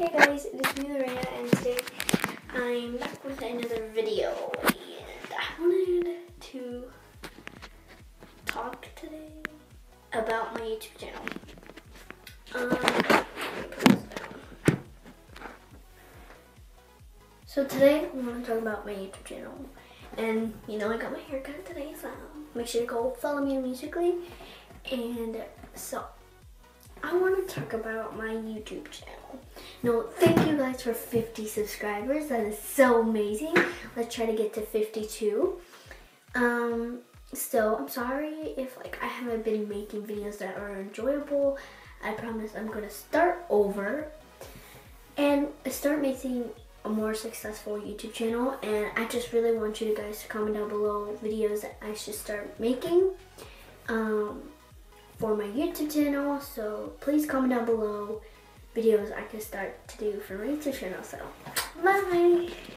Hey guys, it is me Lorena and today I'm back with another video and I wanted to talk today about my YouTube channel. Um, so today I want to talk about my YouTube channel and you know I got my haircut today so make sure to go follow me on Musical.ly and so I want to talk about my YouTube channel. No, thank you guys for 50 subscribers. That is so amazing. Let's try to get to 52. Um, still, I'm sorry if like I haven't been making videos that are enjoyable. I promise I'm gonna start over and start making a more successful YouTube channel. And I just really want you guys to comment down below videos that I should start making. Um, for my YouTube channel. So please comment down below videos I can start to do for my YouTube channel. So bye!